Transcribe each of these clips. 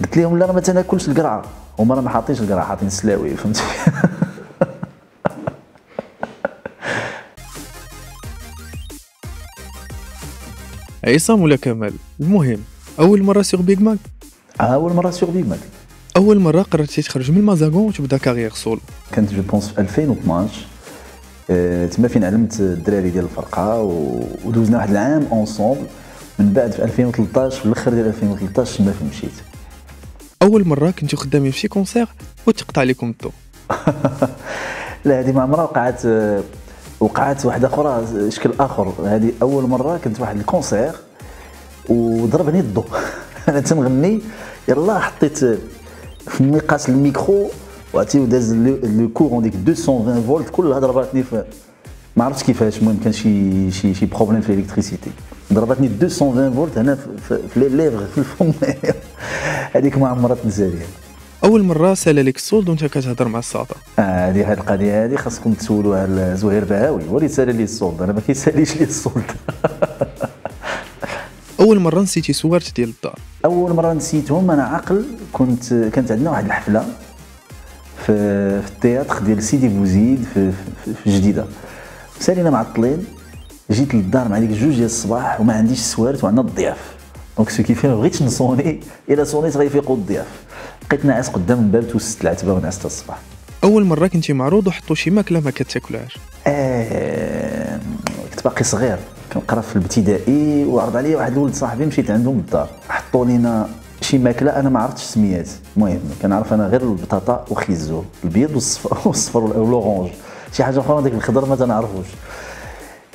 قلت لهم لا أنا ما تناكلش القرعة. هما راه ما حاطينش القرعة حاطين السلاوي فهمتي؟ عصام ولا كمال؟ المهم أول مرة سيغ بيغ ماك أول مرة سيغ بيغ ماك أول مرة قررتي تخرج من المازاغون وتبدأ كارير سولو كانت جو بونس في 2012 آه، تما فين علمت الدراري ديال الفرقة ودوزنا واحد العام اونصومبل من بعد في 2013 في الأخر ديال 2013 تما فين مشيت. أول مرة كنتو خدامين في شي concert وتقطع لكم الضو لا هذه ما عمرها وقعت وقعت واحدة أخرى شكل آخر. هذه أول مرة كنت واحد ال concert وضربني الضو أنا تنغني يلا حطيت في مقاس الميكرو وعرفتي وداز le courant ديك 220 فولت كلها ضرباتني في ما عرفتش كيفاش المهم كان شي شي شي problème في ال électricité. ضربتني 220 فولت هنا في لي ليفغ في الفم. هذيك ما عمرها تنسى لي أول مرة سالا لك ال solde وأنت كتهضر مع الساطا آه هذه هذه القضية هذه خاصكم تسولوها لزهير بهاوي. هو اللي سالا لي ال solde أنا ما كيساليش لي ال solde. أول مرة نسيتي سوارت ديال الدار. أول مرة نسيتهم أنا عاقل كنت كانت عندنا واحد الحفلة في, في ال théâtre ديال سيدي بوزيد في, في, في جديدة. سالينا معطلين جيت للدار مع ديك جوج ديال الصباح وما عنديش السوارت وعندنا الضياف. donc ce qui fait ما بغيتش نصوني الا صونيت غيفيقوا الضياف بقيت ناعس قدام الباب توسدت العتبه ونعست الصباح أول مرة كنتي معروض وحطوا شي ماكلة ما كتاكلهاش. آه كنت باقي صغير. كنقرا في الابتدائي وعرض عليا واحد الولد صاحبي مشيت عندهم للدار. حطوا لينا شي ماكلة أنا ما عرفتش السميات المهم كنعرف أنا غير البطاطا وخيزو البيض والصفر والصفر والأورانج. شي حاجة أخرى ديك الخضر ما تنعرفوش.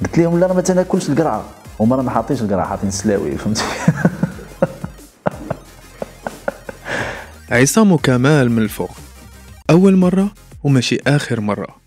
قلت لهم لا أنا ما تناكلش القرعة. هما راه ما حاطينش القرعة حاطين السلاوي فهمتي عصام وكمال من الفوق. أول مرة وماشي آخر مرة.